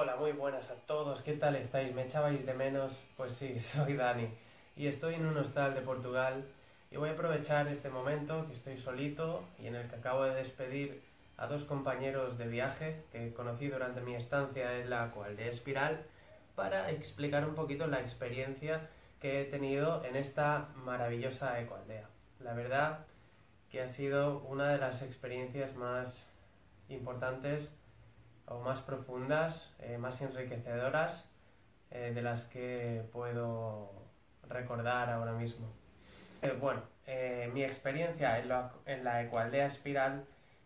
Hola, muy buenas a todos. ¿Qué tal estáis? ¿Me echabais de menos? Pues sí, soy Dani. Y estoy en un hostal de Portugal y voy a aprovechar este momento que estoy solito y en el que acabo de despedir a dos compañeros de viaje que conocí durante mi estancia en la cual de Espiral para explicar un poquito la experiencia que he tenido en esta maravillosa ecoaldea. La verdad que ha sido una de las experiencias más importantes o más profundas, eh, más enriquecedoras eh, de las que puedo recordar ahora mismo. Eh, bueno, mi experiencia en en la Ecualdea Espiral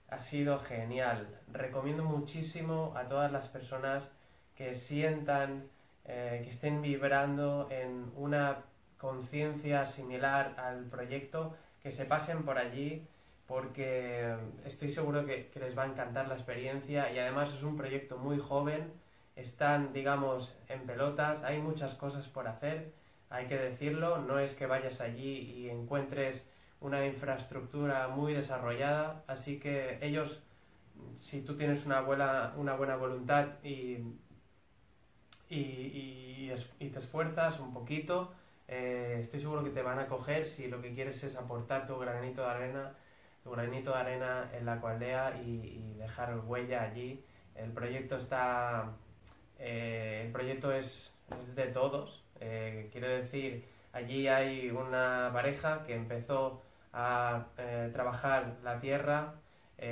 ha sido genial. Recomiendo muchísimo a todas las personas que sientan, que estén vibrando en una conciencia similar al proyecto, que se pasen por allí porque estoy seguro que, les va a encantar la experiencia y además es un proyecto muy joven, están, digamos, en pelotas, hay muchas cosas por hacer, hay que decirlo, no es que vayas allí y encuentres una infraestructura muy desarrollada, así que ellos, si tú tienes una buena, una buena voluntad y, y, te esfuerzas un poquito, eh, estoy seguro que te van a coger si lo que quieres es aportar tu granito de arena tu granito de arena en la cualdea y, dejar huella allí. El proyecto está, eh, el proyecto es, de todos. Eh, quiero decir, allí hay una pareja que empezó a eh, trabajar la tierra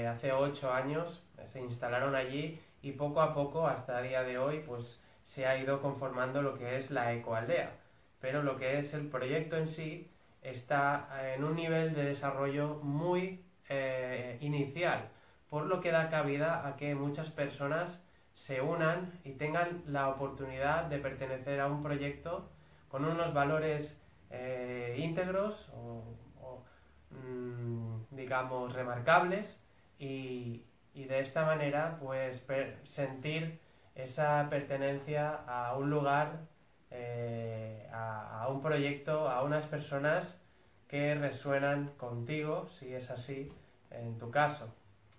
hace ocho años, se instalaron allí y poco a poco, hasta el día de hoy, pues se ha ido conformando lo que es la ecoaldea. Pero lo que es el proyecto en sí está en un nivel de desarrollo muy eh, inicial, por lo que da cabida a que muchas personas se unan y tengan la oportunidad de pertenecer a un proyecto con unos valores eh, íntegros o, mm, digamos remarcables y, de esta manera pues sentir esa pertenencia a un lugar eh, a, un proyecto, a unas personas que resuenan contigo, si es así, en tu caso.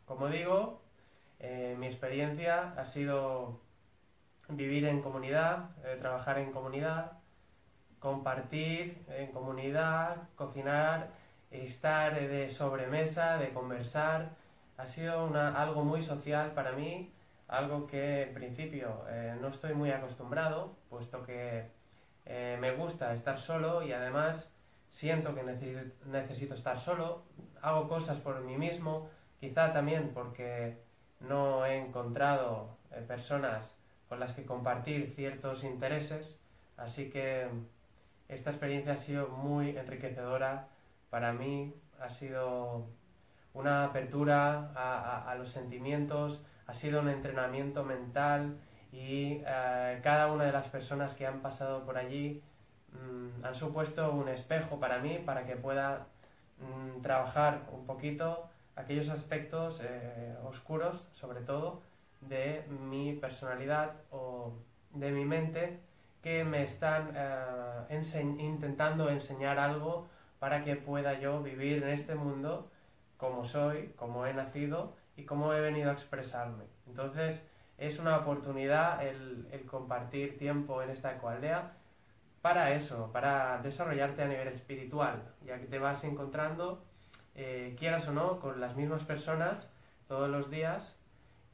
Como digo, eh, mi experiencia ha sido vivir en comunidad, eh, trabajar en comunidad, compartir en comunidad, cocinar, estar de sobremesa, de conversar. Ha sido algo muy social para mí, algo que en principio no estoy muy acostumbrado, puesto que me gusta estar solo y además siento que necesito estar solo, hago cosas por mí mismo, quizá también porque no he encontrado eh, personas con las que compartir ciertos intereses, así que esta experiencia ha sido muy enriquecedora para mí, ha sido una apertura a, los sentimientos, ha sido un entrenamiento mental y eh, cada una de las personas que han pasado por allí Mm, han supuesto un espejo para mí para que pueda mm, trabajar un poquito aquellos aspectos eh, oscuros, sobre todo, de mi personalidad o de mi mente que me están eh, intentando enseñar algo para que pueda yo vivir en este mundo como soy, como he nacido y como he venido a expresarme. Entonces es una oportunidad el, compartir tiempo en esta ecoaldea para eso, para desarrollarte a nivel espiritual, ya que te vas encontrando, eh, quieras o no, con las mismas personas todos los días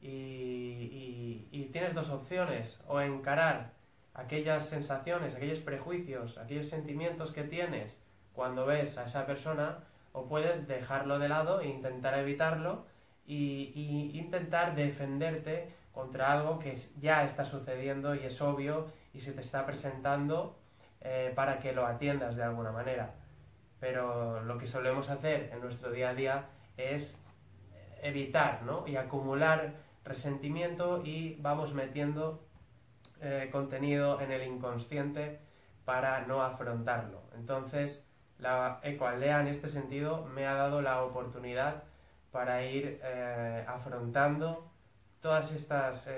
y, tienes dos opciones, o encarar aquellas sensaciones, aquellos prejuicios, aquellos sentimientos que tienes cuando ves a esa persona, o puedes dejarlo de lado e intentar evitarlo intentar defenderte contra algo que ya está sucediendo y es obvio y se te está presentando eh, para que lo atiendas de alguna manera. Pero lo que solemos hacer en nuestro día a día es evitar ¿no? y acumular resentimiento y vamos metiendo eh, contenido en el inconsciente para no afrontarlo. Entonces, la ecoaldea en este sentido me ha dado la oportunidad para ir eh, afrontando todas estas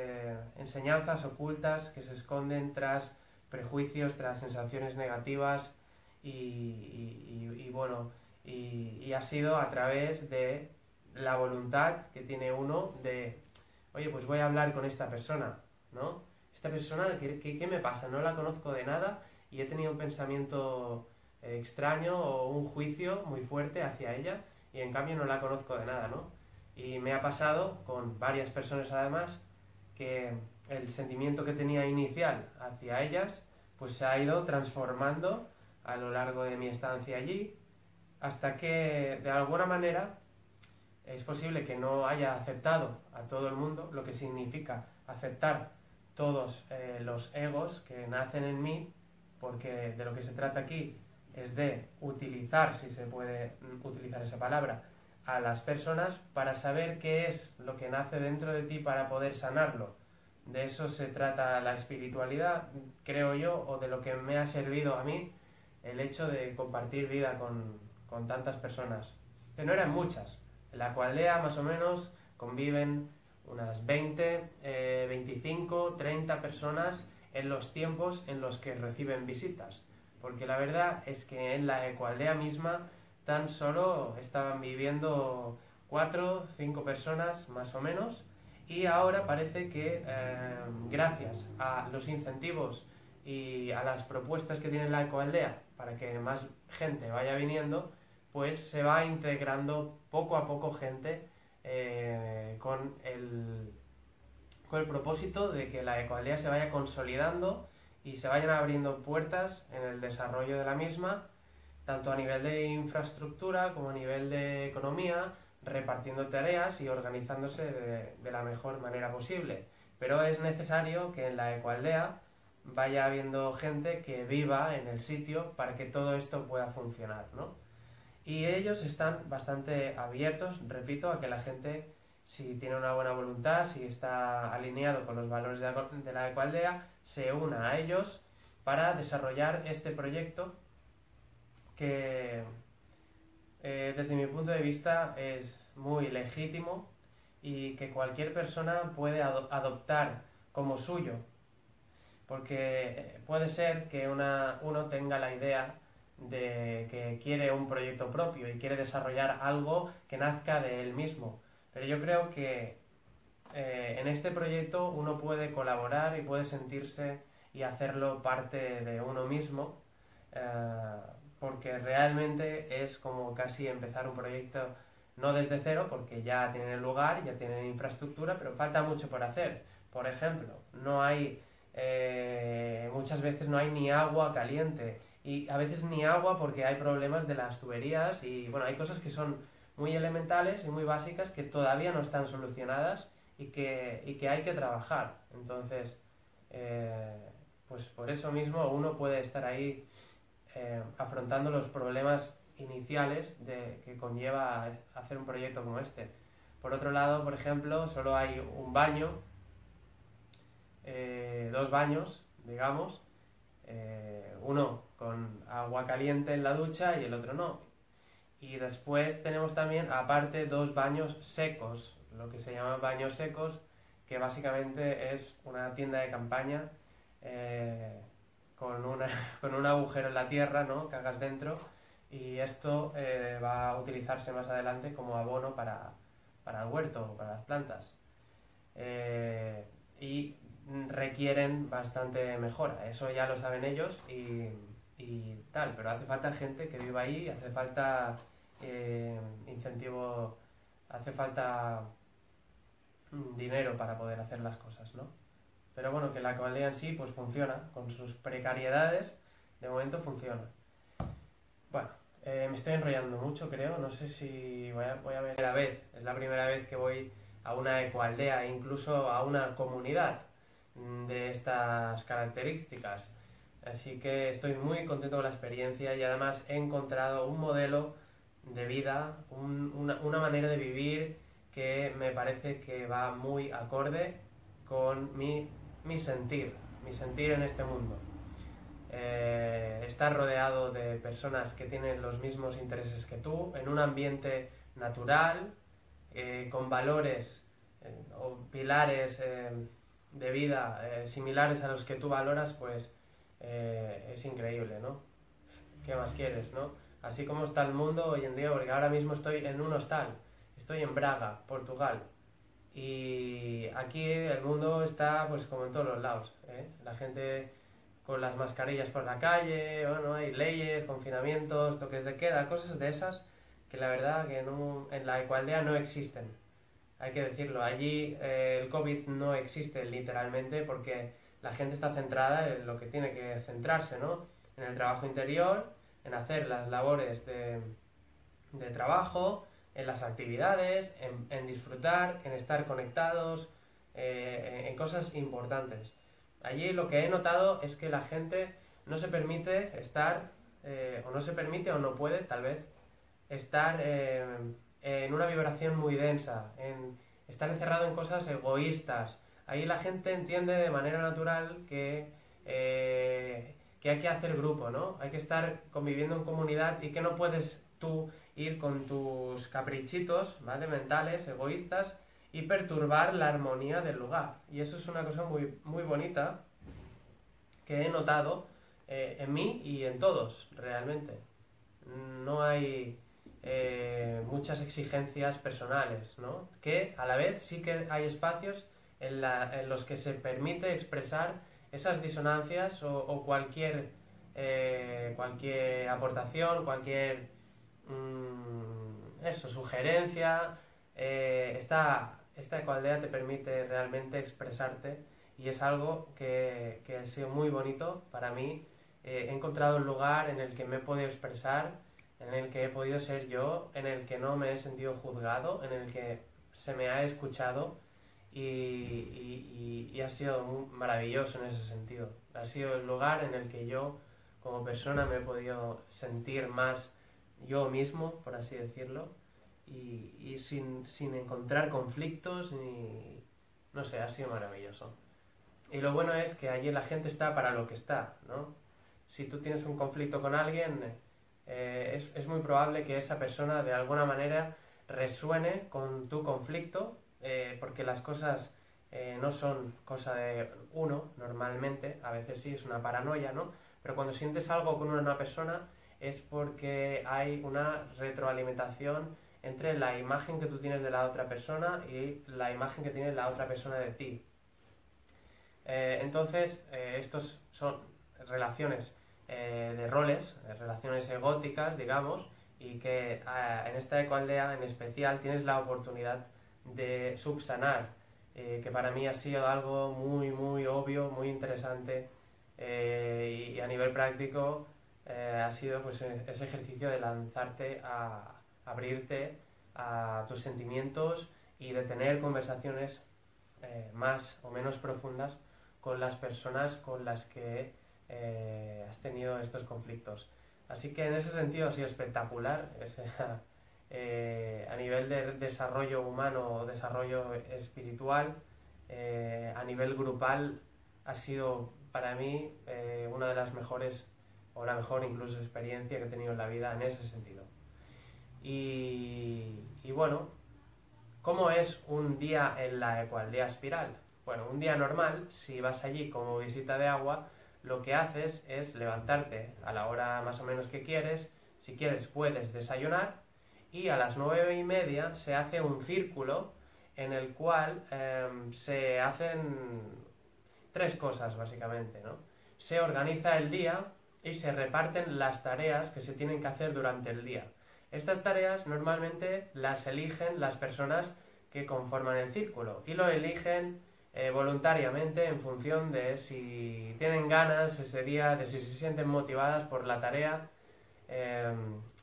enseñanzas ocultas que se esconden tras prejuicios, tras sensaciones negativas y, bueno, y, ha sido a través de la voluntad que tiene uno de, oye, pues voy a hablar con esta persona, ¿no? esta persona, ¿qué, qué, qué me pasa? No la conozco de nada y he tenido un pensamiento extraño o un juicio muy fuerte hacia ella y en cambio no la conozco de nada, ¿no? Y me ha pasado con varias personas además que el sentimiento que tenía inicial hacia ellas pues se ha ido transformando a lo largo de mi estancia allí hasta que de alguna manera es posible que no haya aceptado a todo el mundo, lo que significa aceptar todos eh, los egos que nacen en mí, porque de lo que se trata aquí es de utilizar, si se puede utilizar esa palabra, a las personas para saber qué es lo que nace dentro de ti para poder sanarlo. De eso se trata la espiritualidad, creo yo, o de lo que me ha servido a mí el hecho de compartir vida con, con tantas personas, que no eran muchas. En la cualdea más o menos conviven unas 20, 25, 30 personas en los tiempos en los que reciben visitas. Porque la verdad es que en la ecualdea misma tan solo estaban viviendo 4, 5 personas más o menos y ahora parece que eh, gracias a los incentivos y a las propuestas que tiene la ecoaldea para que más gente vaya viniendo, pues se va integrando poco a poco gente eh, con, el, con el propósito de que la ecoaldea se vaya consolidando y se vayan abriendo puertas en el desarrollo de la misma, tanto a nivel de infraestructura como a nivel de economía, repartiendo tareas y organizándose de, la mejor manera posible. Pero es necesario que en la ecoaldea vaya habiendo gente que viva en el sitio para que todo esto pueda funcionar, ¿no? Y ellos están bastante abiertos, repito, a que la gente, si tiene una buena voluntad, si está alineado con los valores de la ecoaldea, se una a ellos para desarrollar este proyecto que eh, desde mi punto de vista es muy legítimo y que cualquier persona puede adoptar como suyo porque eh, puede ser que una, uno tenga la idea de que quiere un proyecto propio y quiere desarrollar algo que nazca de él mismo. Pero yo creo que eh, en este proyecto uno puede colaborar y puede sentirse y hacerlo parte de uno mismo, eh, porque realmente es como casi empezar un proyecto no desde cero, porque ya tienen el lugar, ya tienen infraestructura, pero falta mucho por hacer. Por ejemplo, no hay eh, muchas veces no hay ni agua caliente y a veces ni agua porque hay problemas de las tuberías y bueno, hay cosas que son muy elementales y muy básicas que todavía no están solucionadas y que, y que hay que trabajar. Entonces, eh, pues por eso mismo uno puede estar ahí eh, afrontando los problemas iniciales que conlleva hacer un proyecto como este. Por otro lado, por ejemplo, solo hay un baño eh, dos baños, digamos, eh, uno con agua caliente en la ducha y el otro no. Y después tenemos también, aparte, dos baños secos, lo que se llaman baños secos, que básicamente es una tienda de campaña eh, con, una, con un agujero en la tierra, ¿no? Que hagas dentro y esto va a utilizarse más adelante como abono para, para el huerto, para las plantas. y requieren bastante mejora. Eso ya lo saben ellos y, tal, pero hace falta gente que viva ahí, hace falta eh, incentivo, hace falta mm, dinero para poder hacer las cosas, ¿no? Pero bueno, que la economía en sí pues funciona, con sus precariedades, de momento funciona. Bueno, eh, me estoy enrollando mucho, creo, no sé si voy a, voy a ver la vez, es la primera vez que voy a una ecoaldea, incluso a una comunidad de estas características. Así que estoy muy contento con la experiencia y además he encontrado un modelo de vida, una, manera de vivir que me parece que va muy acorde con mi, sentir, mi sentir en este mundo. Eh, estar rodeado de personas que tienen los mismos intereses que tú, en un ambiente natural, eh, con valores eh, o pilares de vida eh, similares a los que tú valoras, pues eh, es increíble, ¿no? ¿Qué más quieres, no? Así como está el mundo hoy en día, porque ahora mismo estoy en un hostal, estoy en Braga, Portugal, Y aquí el mundo está pues como en todos los lados. ¿eh? La gente con las mascarillas por la calle, bueno, hay leyes, confinamientos, toques de queda, cosas de esas que la verdad que en la ecualdea no existen. Hay que decirlo, allí eh, el COVID no existe literalmente porque la gente está centrada en lo que tiene que centrarse, ¿no? En el trabajo interior, en hacer las labores de, de trabajo, en las actividades, en, disfrutar, en estar conectados, eh, en cosas importantes. Allí lo que he notado es que la gente no se permite estar, eh, o no se permite o no puede, tal vez, estar eh, en una vibración muy densa, en estar encerrado en cosas egoístas. Ahí la gente entiende de manera natural que, que hay que hacer grupo, ¿no? Hay que estar conviviendo en comunidad y que no puedes tú ir con tus caprichitos, ¿vale? Mentales, egoístas, y perturbar la armonía del lugar. Y eso es una cosa muy, muy bonita que he notado eh, en mí y en todos, realmente. No hay eh, muchas exigencias personales, ¿no? Que a la vez sí que hay espacios en, los que se permite expresar esas disonancias o, cualquier, eh, cualquier aportación, cualquier Mm, eso, sugerencia. Eh, esta, esta ecualdea te permite realmente expresarte y es algo que, que ha sido muy bonito para mí. Eh, he encontrado un lugar en el que me he podido expresar, en el que he podido ser yo, en el que no me he sentido juzgado, en el que se me ha escuchado y, ha sido maravilloso en ese sentido. Ha sido el lugar en el que yo como persona me he podido sentir más yo mismo, por así decirlo, y, sin, encontrar conflictos ni... no sé, ha sido maravilloso. Y lo bueno es que allí la gente está para lo que está, ¿no? Si tú tienes un conflicto con alguien, eh, es, muy probable que esa persona de alguna manera resuene con tu conflicto, eh, porque las cosas eh, no son cosa de uno normalmente, a veces sí es una paranoia, ¿no? Pero cuando sientes algo con una persona, es porque hay una retroalimentación entre la imagen que tú tienes de la otra persona y la imagen que tiene la otra persona de ti. Eh, entonces, eh, estos son relaciones eh, de roles, relaciones egóticas, digamos, y que en esta ecoaldea en especial tienes la oportunidad de subsanar, que para mí ha sido algo muy, muy obvio, muy interesante y a nivel práctico eh, ha sido pues, e-, ese ejercicio de lanzarte a abrirte a tus sentimientos y de tener conversaciones eh, más o menos profundas con las personas con las que eh, has tenido estos conflictos. Así que en ese sentido ha sido espectacular. a nivel de desarrollo humano o desarrollo espiritual, a nivel grupal, ha sido para mí una de las mejores o la mejor incluso experiencia que he tenido en la vida en ese sentido. Y, bueno, ¿cómo es un día en la ecualdea espiral? Bueno, un día normal, si vas allí como visita de agua, lo que haces es levantarte a la hora más o menos que quieres, si quieres puedes desayunar y a las nueve y media se hace un círculo en el cual em, se hacen tres cosas básicamente, ¿no? Se organiza el día y se reparten las tareas que se tienen que hacer durante el día. Estas tareas normalmente las eligen las personas que conforman el círculo y lo eligen eh, voluntariamente en función de si tienen ganas ese día, de si se sienten motivadas por la tarea eh,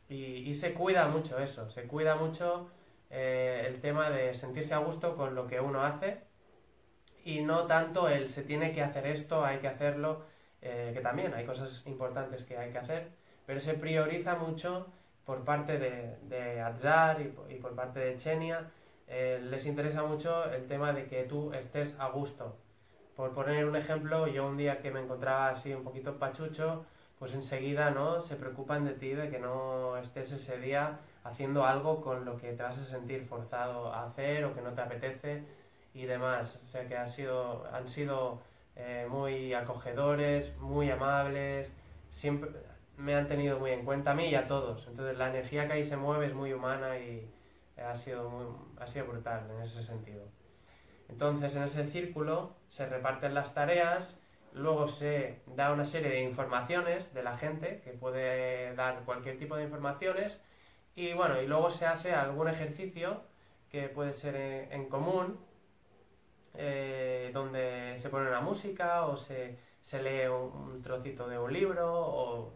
y, se cuida mucho eso, se cuida mucho eh, el tema de sentirse a gusto con lo que uno hace y no tanto el se tiene que hacer esto, hay que hacerlo eh, que también hay cosas importantes que hay que hacer, pero se prioriza mucho por parte de, de Adzar y, por parte de Chenia, eh, les interesa mucho el tema de que tú estés a gusto. Por poner un ejemplo, yo un día que me encontraba así un poquito pachucho, pues enseguida no se preocupan de ti, de que no estés ese día haciendo algo con lo que te vas a sentir forzado a hacer o que no te apetece y demás. O sea que ha sido, han sido eh, muy acogedores, muy amables, siempre me han tenido muy en cuenta a mí y a todos. Entonces la energía que ahí se mueve es muy humana y ha sido, muy, ha sido brutal en ese sentido. Entonces en ese círculo se reparten las tareas, luego se da una serie de informaciones de la gente que puede dar cualquier tipo de informaciones y bueno, y luego se hace algún ejercicio que puede ser en, común, eh, donde se pone una música o se, lee un, trocito de un libro o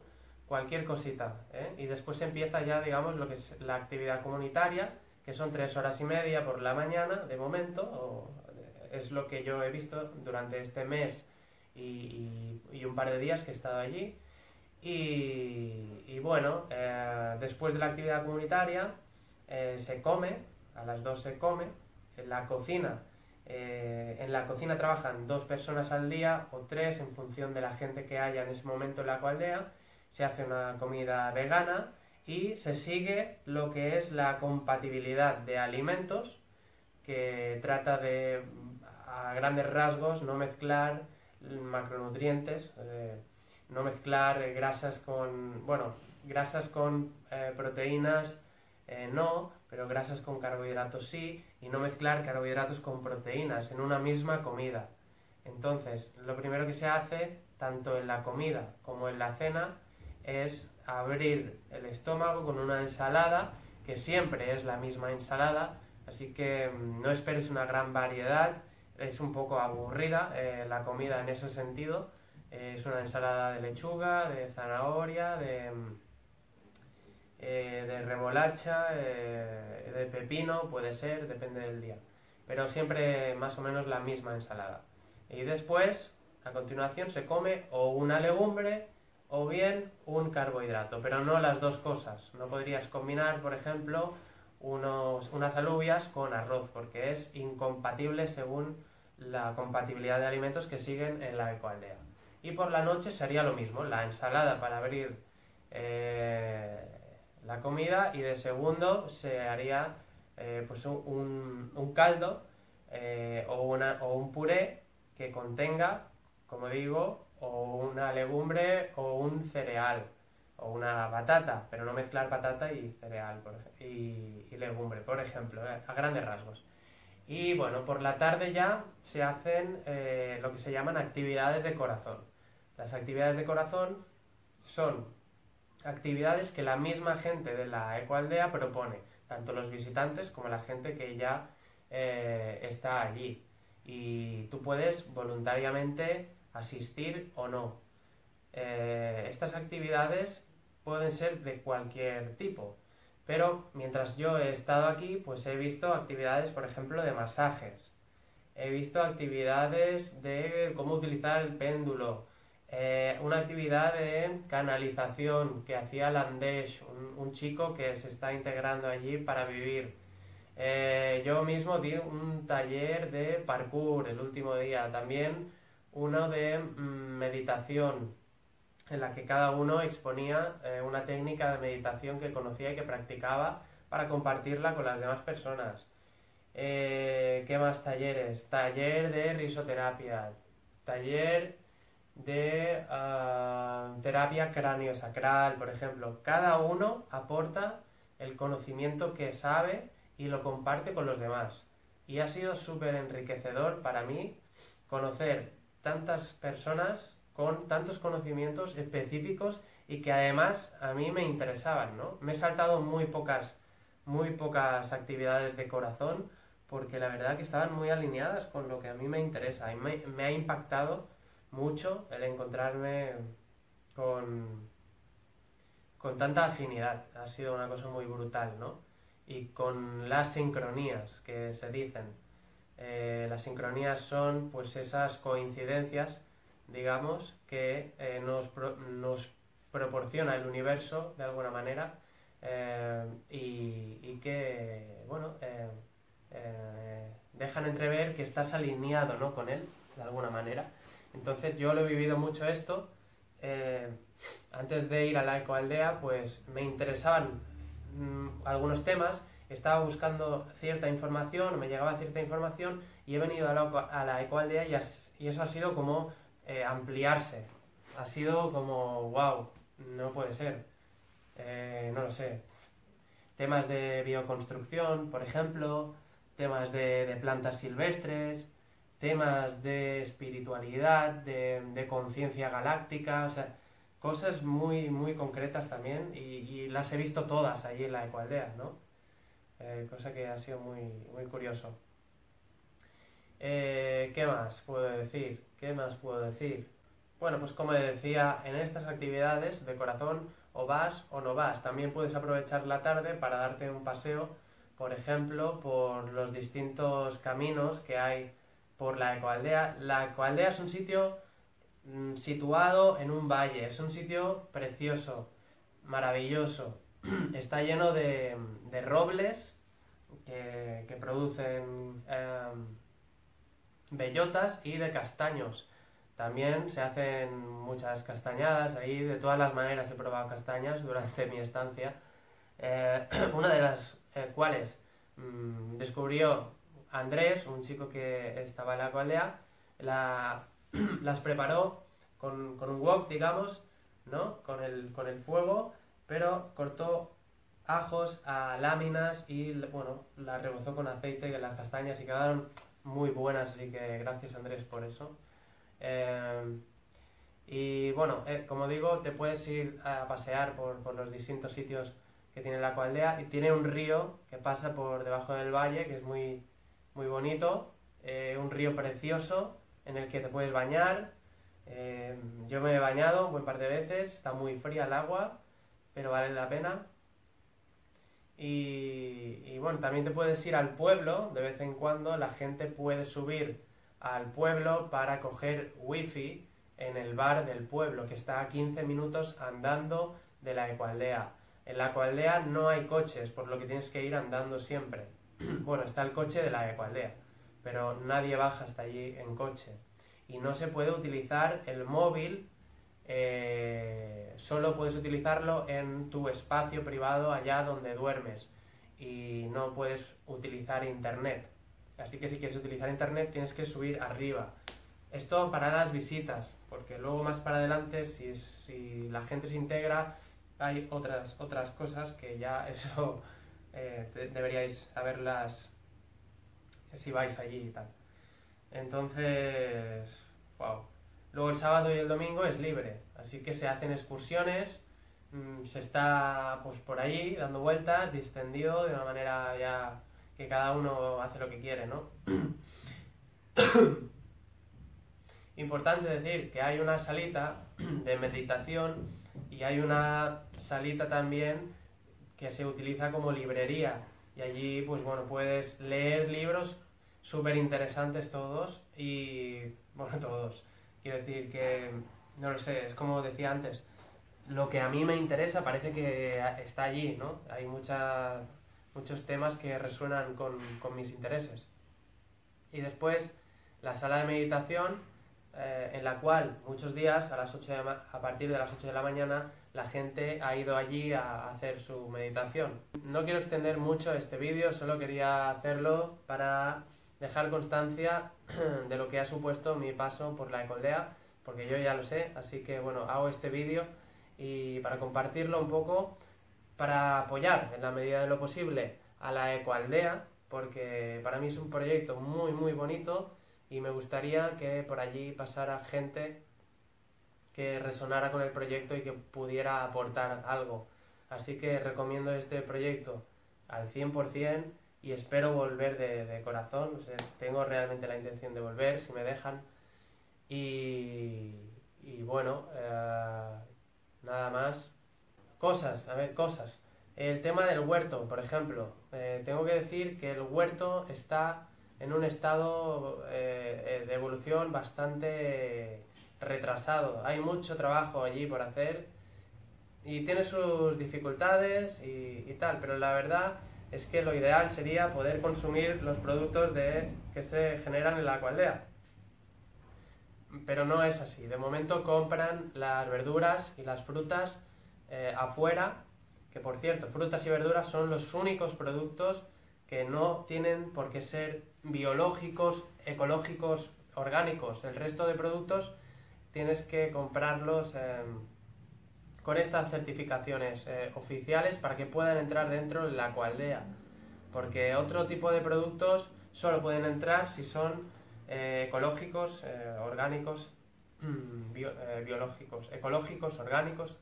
cualquier cosita. ¿eh? Y después empieza ya, digamos, lo que es la actividad comunitaria, que son tres horas y media por la mañana, de momento, o es lo que yo he visto durante este mes y, un par de días que he estado allí. Y, bueno, eh, después de la actividad comunitaria eh, se come, a las dos se come, en la cocina. Eh, en la cocina trabajan dos personas al día o tres en función de la gente que haya en ese momento en la cualdea. Se hace una comida vegana y se sigue lo que es la compatibilidad de alimentos que trata de a grandes rasgos no mezclar macronutrientes, eh, no mezclar grasas con, bueno, grasas con eh, proteínas no, pero grasas con carbohidratos sí, y no mezclar carbohidratos con proteínas en una misma comida. Entonces, lo primero que se hace, tanto en la comida como en la cena, es abrir el estómago con una ensalada, que siempre es la misma ensalada, así que mm, no esperes una gran variedad, es un poco aburrida eh, la comida en ese sentido. Eh, es una ensalada de lechuga, de zanahoria, de, mm, eh, de remolacha, de pepino, puede ser, depende del día. Pero siempre más o menos la misma ensalada. Y después, a continuación, se come o una legumbre o bien un carbohidrato, pero no las dos cosas. No podrías combinar, por ejemplo, unos, unas alubias con arroz, porque es incompatible según la compatibilidad de alimentos que siguen en la ecoaldea. Y por la noche sería lo mismo, la ensalada para abrir eh, la comida y de segundo se haría eh, pues un, un caldo eh, o, una, o un puré que contenga, como digo, o una legumbre o un cereal o una batata, pero no mezclar patata y cereal y, legumbre, por ejemplo, a grandes rasgos. Y bueno, por la tarde ya se hacen eh, lo que se llaman actividades de corazón. Las actividades de corazón son actividades que la misma gente de la ecoaldea propone, tanto los visitantes como la gente que ya eh, está allí. Y tú puedes voluntariamente asistir o no. Eh, estas actividades pueden ser de cualquier tipo. Pero mientras yo he estado aquí, pues he visto actividades, por ejemplo, de masajes. He visto actividades de cómo utilizar el péndulo. Eh, una actividad de canalización que hacía Landesh, un, chico que se está integrando allí para vivir. Eh, yo mismo di un taller de parkour el último día. También uno de mm, meditación en la que cada uno exponía eh, una técnica de meditación que conocía y que practicaba para compartirla con las demás personas. ¿Qué más talleres? Taller de risoterapia, taller de uh, terapia cráneo-sacral, por ejemplo. Cada uno aporta el conocimiento que sabe y lo comparte con los demás. Y ha sido súper enriquecedor para mí conocer tantas personas con tantos conocimientos específicos y que además a mí me interesaban, ¿no? Me he saltado muy pocas, muy pocas actividades de corazón porque la verdad que estaban muy alineadas con lo que a mí me interesa y me, ha impactado mucho el encontrarme con, con tanta afinidad. Ha sido una cosa muy brutal, ¿no? Y con las sincronías que se dicen. Eh, las sincronías son pues esas coincidencias digamos, que eh, nos, nos, proporciona el universo de alguna manera eh, y, que, bueno, dejan entrever que estás alineado ¿no? con él, de alguna manera. Entonces yo lo he vivido mucho esto. antes de ir a la ecoaldea, pues me interesaban mm, algunos temas, estaba buscando cierta información, me llegaba cierta información y he venido a la, ecoaldea y, y eso ha sido como eh, ampliarse. Ha sido como, wow, no puede ser. Eh, no lo sé. Temas de bioconstrucción, por ejemplo, temas de, plantas silvestres, temas de espiritualidad, de, conciencia galáctica, o sea, cosas muy, muy concretas también y, las he visto todas allí en la Ecualdea, ¿no? Eh, cosa que ha sido muy, muy curioso. Eh, ¿Qué más puedo decir? ¿Qué más puedo decir? Bueno, pues como decía, en estas actividades de corazón o vas o no vas. También puedes aprovechar la tarde para darte un paseo, por ejemplo, por los distintos caminos que hay por la ecoaldea. La ecoaldea es un sitio mm, situado en un valle, es un sitio precioso, maravilloso. Está lleno de, robles que, producen em, bellotas y de castaños. También se hacen muchas castañadas, ahí de todas las maneras he probado castañas durante mi estancia. Eh, una de las eh, cuales mm, descubrió Andrés, un chico que estaba en la aldea, las preparó con, un wok, digamos, ¿no? Con el, con el fuego, pero cortó ajos a láminas y, bueno, las rebozó con aceite, las castañas y quedaron muy buenas, así que gracias Andrés por eso. Em, y bueno, eh, como digo, te puedes ir a pasear por, los distintos sitios que tiene la coaldea y tiene un río que pasa por debajo del valle que es muy, muy bonito, eh, un río precioso en el que te puedes bañar. Em, yo me he bañado un buen par de veces, está muy fría el agua, pero vale la pena. Y, y bueno, también te puedes ir al pueblo, de vez en cuando la gente puede subir al pueblo para coger wifi en el bar del pueblo, que está a 15 minutos andando de la Ecualdea. En la Ecualdea no hay coches, por lo que tienes que ir andando siempre. bueno, está el coche de la Ecualdea, pero nadie baja hasta allí en coche. Y no se puede utilizar el móvil, eh, solo puedes utilizarlo en tu espacio privado allá donde duermes. Y no puedes utilizar internet. Así que si quieres utilizar internet tienes que subir arriba. Esto para las visitas, porque luego más para adelante, si, si la gente se integra, hay otras, otras cosas que ya eso eh, deberíais saberlas si vais allí y tal. Entonces, wow. Luego el sábado y el domingo es libre, así que se hacen excursiones, mm, se está pues por allí dando vueltas, distendido de una manera ya que cada uno hace lo que quiere, ¿no? Importante decir que hay una salita de meditación y hay una salita también que se utiliza como librería. Y allí pues bueno puedes leer libros súper interesantes todos y bueno todos. Quiero decir que no lo sé es como decía antes lo que a mí me interesa parece que está allí no hay mucha muchos temas que resuenan con, mis intereses. Y después la sala de meditación, eh, en la cual muchos días a, las 8 a partir de las 8 de la mañana la gente ha ido allí a hacer su meditación. No quiero extender mucho este vídeo, solo quería hacerlo para dejar constancia de lo que ha supuesto mi paso por la Ecoldea, porque yo ya lo sé, así que bueno, hago este vídeo y para compartirlo un poco para apoyar en la medida de lo posible a la ecoaldea, porque para mí es un proyecto muy, muy bonito y me gustaría que por allí pasara gente que resonara con el proyecto y que pudiera aportar algo. Así que recomiendo este proyecto al 100% y espero volver de, corazón. tengo realmente la intención de volver, si me dejan. Y, bueno, eh, nada más. Cosas, a ver, cosas. El tema del huerto, por ejemplo. Eh, tengo que decir que el huerto está en un estado eh, eh, de evolución bastante retrasado. Hay mucho trabajo allí por hacer y tiene sus dificultades y, tal, pero la verdad es que lo ideal sería poder consumir los productos de, que se generan en la aldea. Pero no es así. De momento compran las verduras y las frutas eh, afuera, que por cierto, frutas y verduras son los únicos productos que no tienen por qué ser biológicos, ecológicos, orgánicos. El resto de productos tienes que comprarlos em, con estas certificaciones eh, oficiales para que puedan entrar dentro de la coaldea. porque otro tipo de productos solo pueden entrar si son eh, ecológicos, eh, orgánicos, mm, biológicos, ecológicos, orgánicos.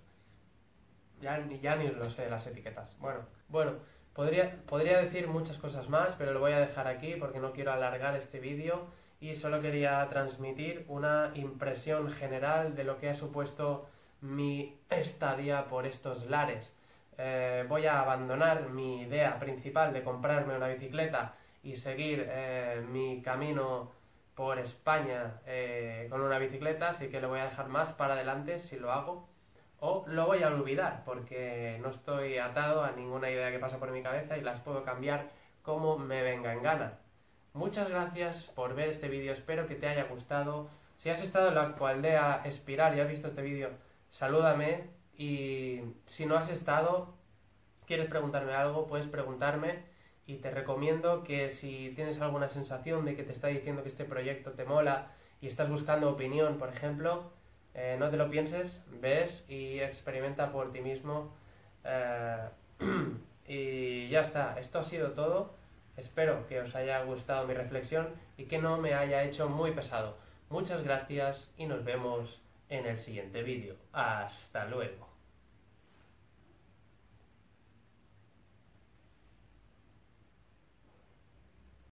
Ya, ya ni lo sé las etiquetas. Bueno, bueno, podría, podría decir muchas cosas más, pero lo voy a dejar aquí porque no quiero alargar este vídeo y solo quería transmitir una impresión general de lo que ha supuesto mi estadía por estos lares. voy a abandonar mi idea principal de comprarme una bicicleta y seguir eh, mi camino por España eh, con una bicicleta, así que lo voy a dejar más para adelante si lo hago. O lo voy a olvidar porque no estoy atado a ninguna idea que pasa por mi cabeza y las puedo cambiar como me venga en gana. Muchas gracias por ver este vídeo, espero que te haya gustado. Si has estado en la Cualdea Espiral y has visto este vídeo, salúdame. Y si no has estado, quieres preguntarme algo, puedes preguntarme y te recomiendo que si tienes alguna sensación de que te está diciendo que este proyecto te mola y estás buscando opinión, por ejemplo, eh, no te lo pienses, ves y experimenta por ti mismo. Eh, y ya está, esto ha sido todo. Espero que os haya gustado mi reflexión y que no me haya hecho muy pesado. Muchas gracias y nos vemos en el siguiente vídeo. Hasta luego.